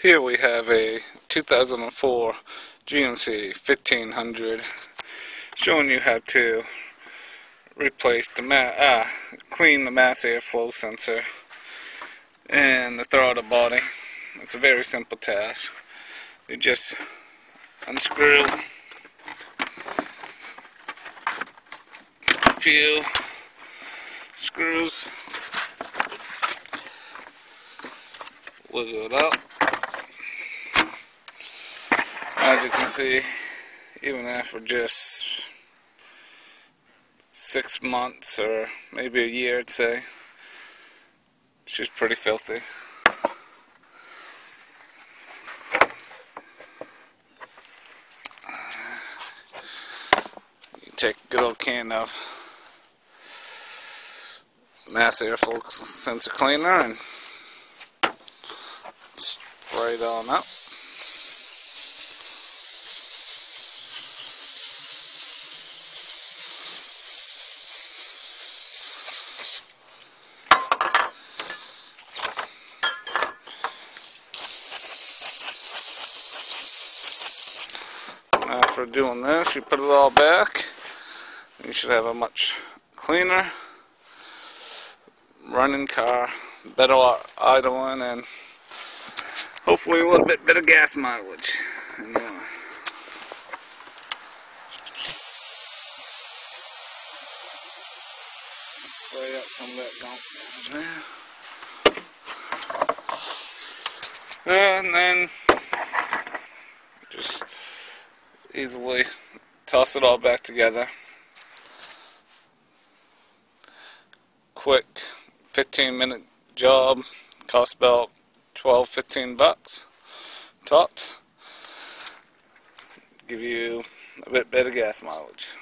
Here we have a 2004 GMC 1500 showing you how to replace the ma uh, clean the mass airflow sensor and the throttle body. It's a very simple task. You just unscrew a few screws, wiggle it up. As you can see, even after just six months or maybe a year, I'd say, she's pretty filthy. You take a good old can of mass airflow sensor cleaner and spray it on up. After doing this, you put it all back. You should have a much cleaner running car, better idling, and hopefully a little bit better gas mileage. And, uh, some of that gunk down there. And then just easily toss it all back together. Quick 15 minute job, cost about 12 15 bucks tops. Give you a bit better gas mileage.